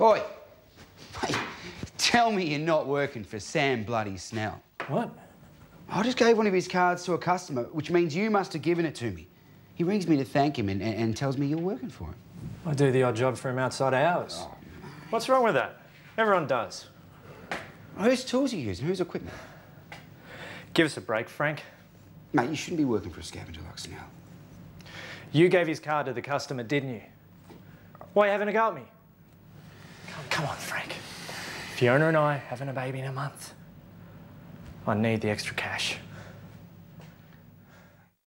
Oi! Hey, tell me you're not working for Sam Bloody Snell. What? I just gave one of his cards to a customer, which means you must have given it to me. He rings me to thank him and, and, and tells me you're working for him. I do the odd job for him outside hours. Oh, What's wrong with that? Everyone does. Whose tools are you using? Whose equipment? Give us a break, Frank. Mate, you shouldn't be working for a scavenger like Snell. You gave his card to the customer, didn't you? Why are you having a go at me? Come, on, Frank. Fiona and I having a baby in a month. I need the extra cash.